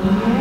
Mm-hmm.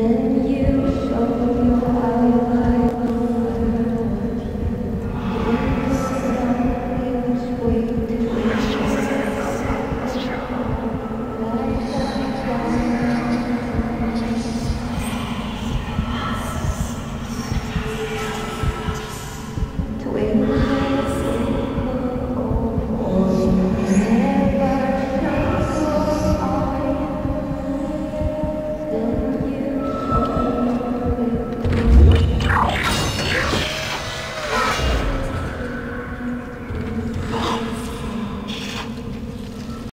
Then you.